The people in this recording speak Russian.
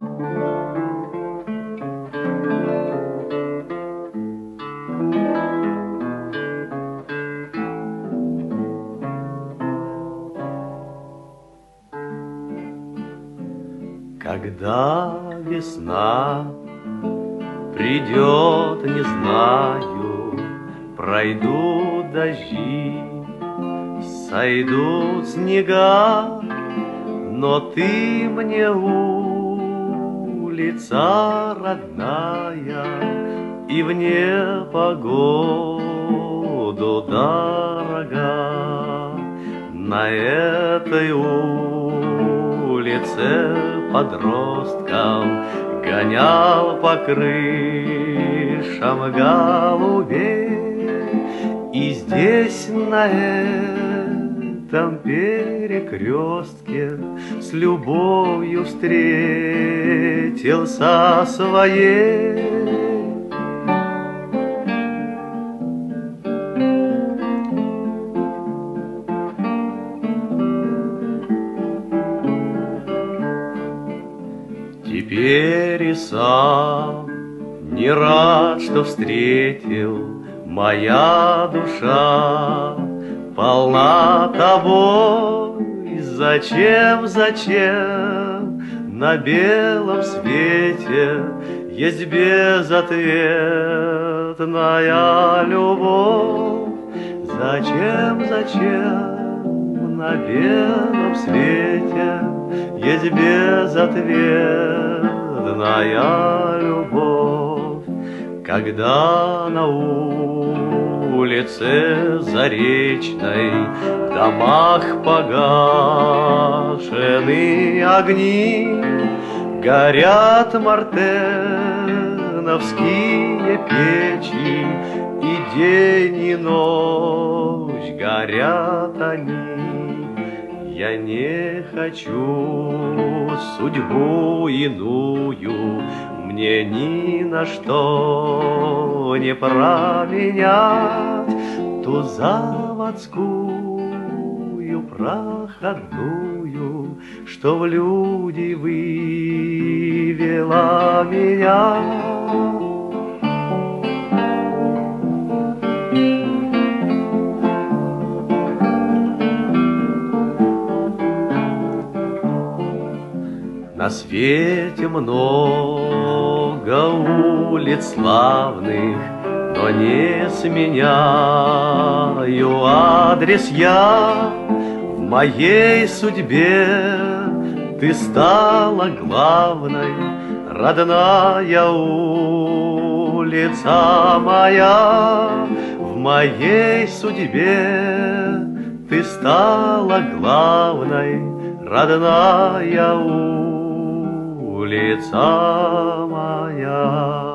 Когда весна придет, не знаю, Пройдут дожди, сойдут снега, Но ты мне улица родная, И в непогоду дорога. На этой улице подростком Гонял по крышам голубей И здесь на этом перекрестке С любовью встретился своей. Теперь и сам не рад, что встретил Моя душа полна тобой. Зачем, зачем на белом свете Есть безответная любовь? Зачем, зачем на белом свете есть безответная любовь, Когда на улице Заречной В домах погашены огни, Горят мартеновские печи, И день и ночь горят они. Я не хочу судьбу иную, Мне ни на что не променять Ту заводскую проходную, Что в люди вывела меня. На свете много улиц славных, Но не сменяю адрес я. В моей судьбе ты стала главной, Родная улица моя. В моей судьбе ты стала главной, Родная улица улица моя.